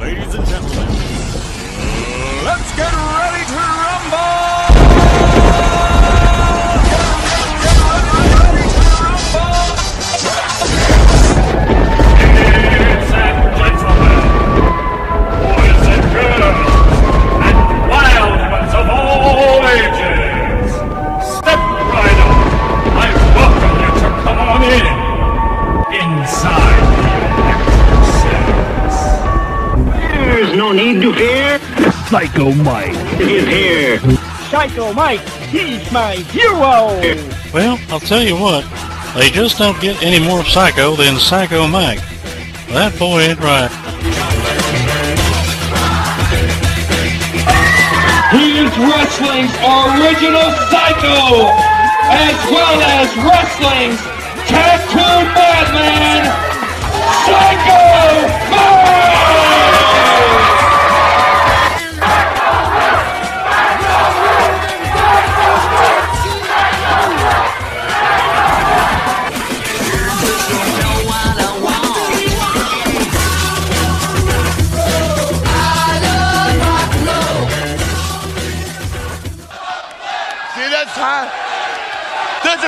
Ladies and gentlemen, let's get ready Psycho Mike. He's here. Psycho Mike, he's my hero! Well, I'll tell you what, they just don't get any more psycho than Psycho Mike. That boy ain't right. He is wrestling's original Psycho, as well as wrestling's Tattoo Madman, Psycho Man!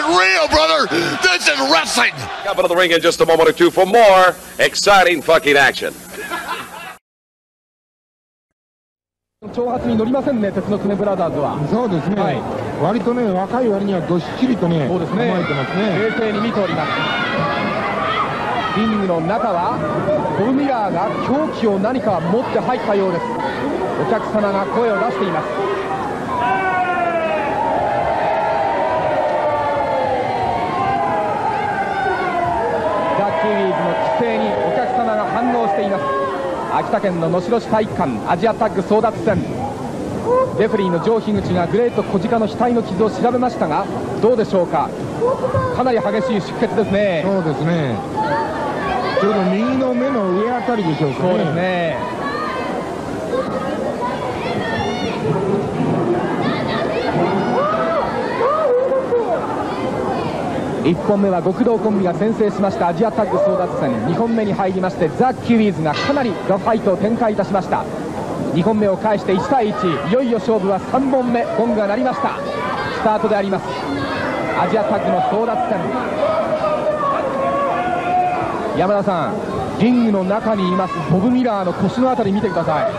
This is real, brother. This is wrestling. Up into the ring in just a moment or two for more exciting fucking action. 挑発に乗りませんね、鉄の爪ブラザーズは。そうですね、はい割とね、若い割にはどっしりとね、そうですね。構えてますね。冷静に見ております。リングの中は、ボブ・ミラーが凶器を何か持って入ったようです。お客様が声を出しています。ザ・キウィーズの規制にお客様が反応しています。秋田県の能代市体育館アジアタッグ争奪戦レフェリーの上樋口がグレート小鹿の額の傷を調べましたがどうでしょうか？かなり激しい出血ですねそうですね。ちょうど右の目の上あたりでしょうかね。そうですね1本目は極道コンビが先制しました。アジアタッグ争奪戦。2本目に入りましてザ・キウィーズがかなりガファイトを展開いたしました。2本目を返して1対1いよいよ勝負は3本目ゴングが鳴りました。スタートであります。アジアタッグの争奪戦。山田さんリングの中にいます。ボブ・ミラーの腰のあたり見てください。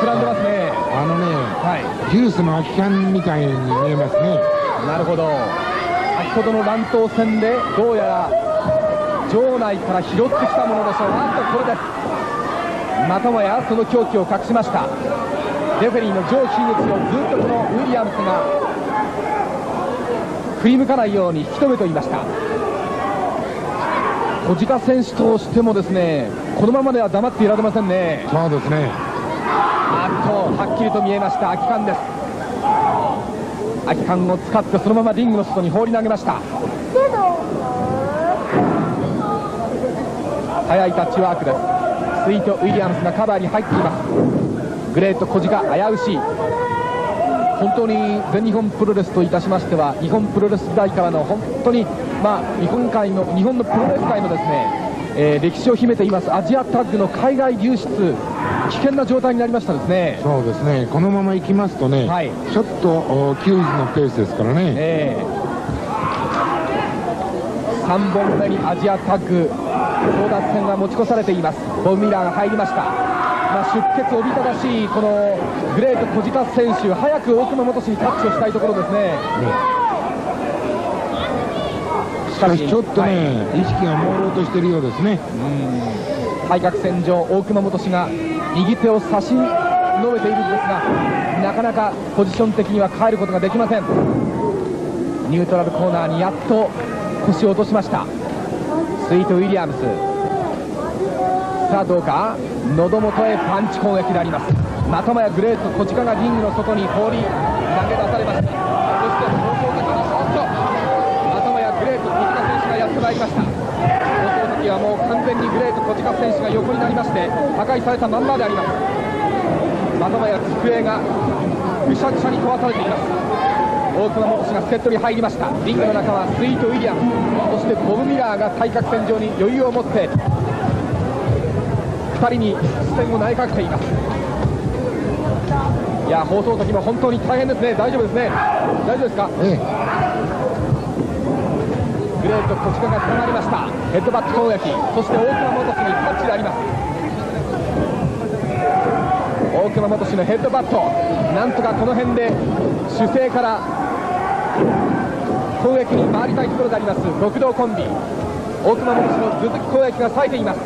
膨らんでますね。あのね、はい。ジュースの空き缶みたいに見えますね。なるほど。先ほどの乱闘戦でどうやら場内から拾ってきたものでしょう。あっとこれです。またもやその狂気を隠しました。レフェリーの上樋口をずっとこのウィリアムスが振り向かないように引き止めていました。小鹿選手としてもですねこのままでは黙っていられませんね。そうですね。あっとはっきりと見えました。空き缶です空き缶を使ってそのままリングの外に放り投げました。速いタッチワークです。スイート・ウィリアムスがカバーに入っています。グレート小鹿危うしい。本当に全日本プロレスといたしましては日本プロレス時代からの本当にまあ日本界の日本のプロレス界のですね、えー歴史を秘めていますアジアタッグの海外流出。危険な状態になりましたですね。そうですね。このまま行きますとね、はい。ちょっとおキウイズのペースですからね。ええ。3本目にアジアタッグ争奪戦が持ち越されています。ボブ・ミラーが入りました、まあ、出血おびただしいこのグレート小鹿選手早く大熊本氏にタッチをしたいところですね。しかしちょっとね、意識が朦朧としているようですね。対角線上大熊本氏が右手を差し伸べているんですがなかなかポジション的には変えることができません。ニュートラルコーナーにやっと腰を落としました。スイート・ウィリアムスさあどうか喉元へパンチ攻撃であります。またもやグレート小鹿がリングの外に放り投げ出されました。そして放送席におっとまたもやグレート小鹿選手がやってまいりました。放送席はもう完全にグレート小鹿選手が横になりまして破壊されたまんまであります。またもや机がぐしゃぐしゃに壊されています。大熊本氏が助っ人に入りました。リングの中はスイート・ウィリアム。そしてボブ・ミラーが対角線上に余裕を持って2人に視線を投げかけています。いや放送席も本当に大変ですね。大丈夫ですね。大丈夫ですか？えグレート小近が捕まりました。ヘッドバット攻撃そして大熊元氏にタッチであります。大熊元氏のヘッドバット。なんとかこの辺で主勢から攻撃に回りたいところであります。極道コンビ。大熊元氏の頭突き攻撃が冴えています。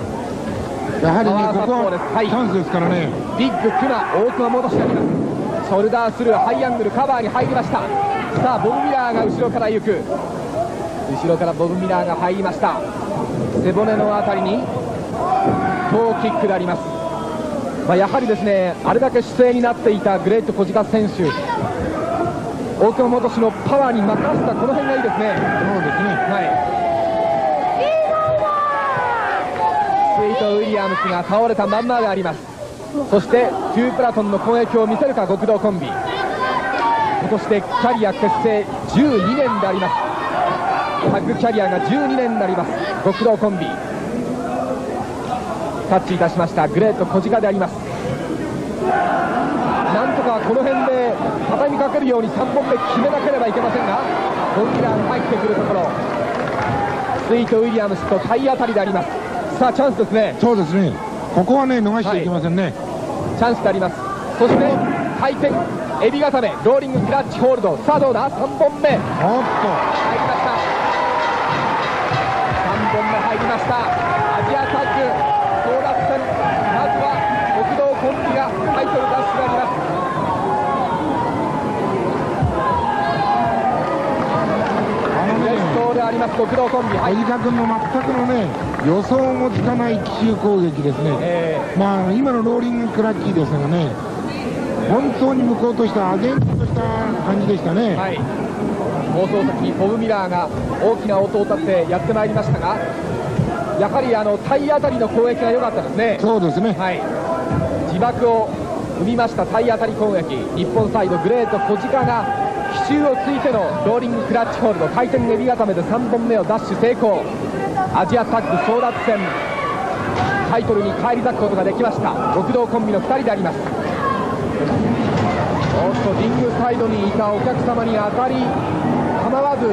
えやはりねここポーです。はい。はチャンスですからね。ビッグクマ大熊戻しであります。ショルダースルーハイアングルカバーに入りました。さあボブ・ミラーが後ろから行く後ろからボブ・ミラーが入りました。背骨のあたりにトーキックであります、まあ、やはりですねあれだけ姿勢になっていたグレート小鹿選手大熊戻しのパワーに任せたこの辺がいいですね。そうですね。はい。スイート・ウィリアムスが倒れたまんまであります。そしてトゥープラトンの攻撃を見せるか極道コンビ。今年でキャリア結成12年でありますタッグキャリアが12年になります。極道コンビ。タッチいたしました。グレート小鹿であります。なんとかこの辺で畳みかけるように3本目決めなければいけませんがゴンギラーが入ってくるところ。スイート・ウィリアムスと体当たりであります。さあチャンスですね。そうですね。ここはね逃しちゃいけませんね、チャンスであります。そして回転エビ固めローリングクラッチホールド。さあどうだ？3本目。入りまおっした。3本目入りました。アジアタッグ争奪戦まずは国道コンビがタイトル奪取でありますであります国道コンビはい小鹿君の全くのね予想もつかない奇襲攻撃ですね、えまあ今のローリングクラッチですがね。本当に向こうとしたアゲントとした感じでしたね、ーはい。放送席にボブ・ミラーが大きな音を立ててやってまいりましたがやはりあの体当たりの攻撃が良かったですね。そうですね、はい、自爆を生みました体当たり攻撃。日本サイドグレート小鹿が奇襲をついてのローリングクラッチホールド回転エビ固めで3本目をダッシュ成功。アジアタッグ争奪戦。タイトルに返り咲くことができました。極道コンビの2人であります。おっとリングサイドにいたお客様に当たり構わず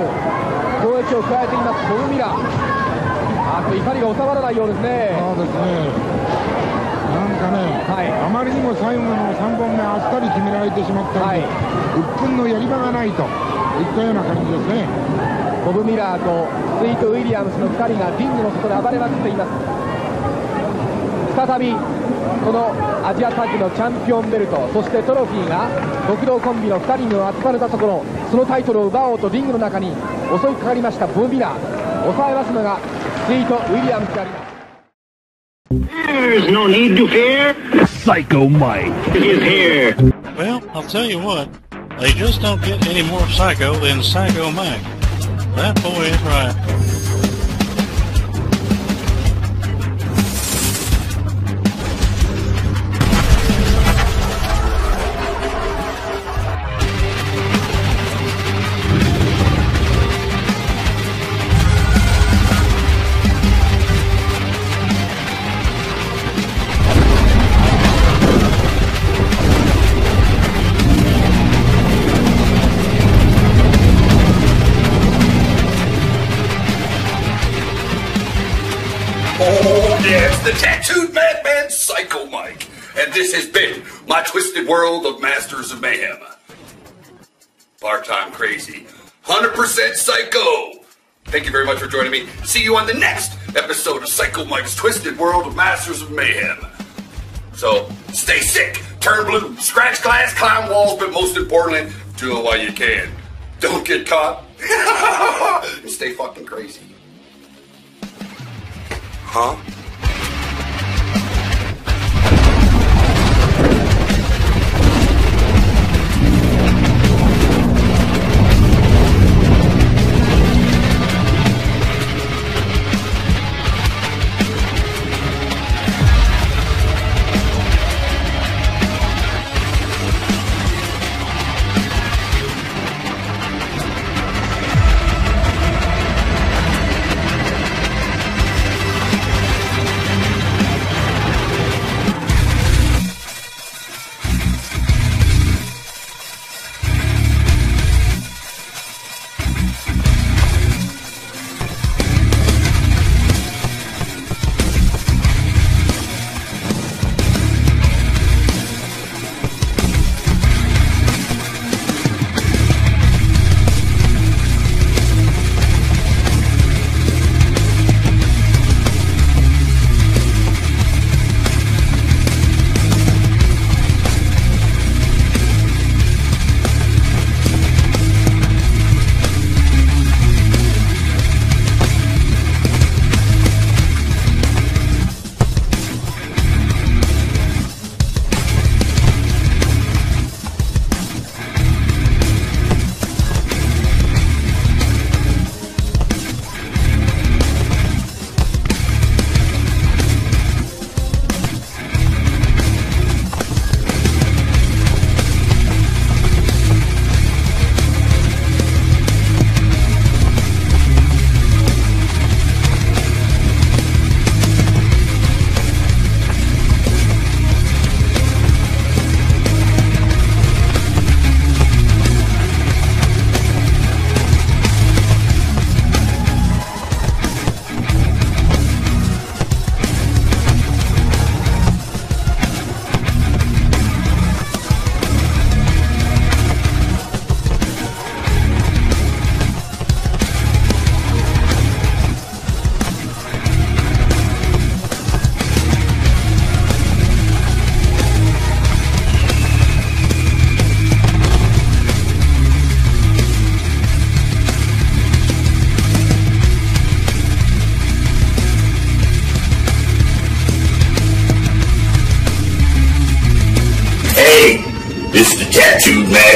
攻撃を加えています。ボブ・ミラーあと怒りが収まらないようですね。そうですね。なんかね、はい。あまりにも最後の3本目あっさり決められてしまったので、はい。鬱憤のやり場がないといったような感じですね。ボブ・ミラーとスイート・ウィリアムスの2人がリングの外で暴れまくっています。再びこのアジアタッグのチャンピオンベルトそしてトロフィーが極道コンビの2人に集まれたところそのタイトルを奪おうとリングの中に襲いかかりましたボブ・ミラー。抑えますのが There's no need to fear. Psycho Mike is here. Well, I'll tell you what. They just don't get any more psycho than Psycho Mike. That boy is right. World of Masters of Mayhem. Part time crazy. 100% psycho. Thank you very much for joining me. See you on the next episode of Psycho Mike's Twisted World of Masters of Mayhem. So, stay sick, turn blue, scratch glass, climb walls, but most importantly, do it while you can. Don't get caught. and stay fucking crazy. Huh?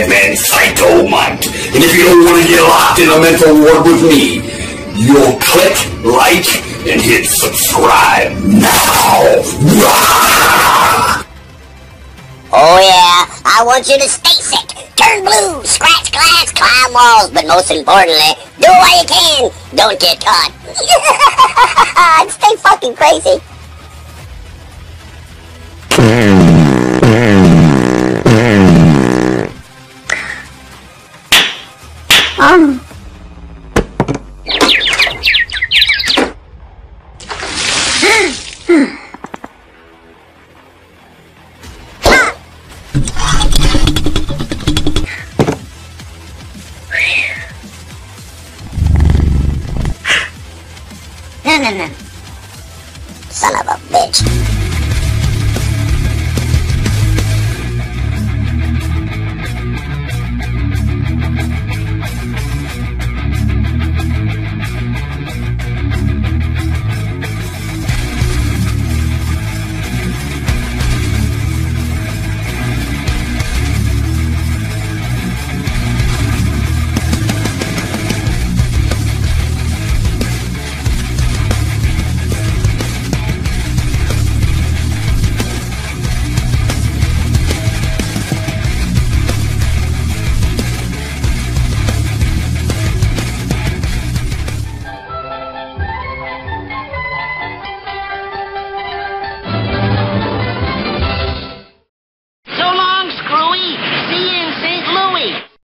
Madman Psycho Mike. And if you don't want to get locked in a mental ward with me, you'll click like and hit subscribe now. Oh yeah, I want you to stay sick, turn blue, scratch glass, climb walls, but most importantly, do what you can. Don't get caught. stay fucking crazy. Mm. Thanks.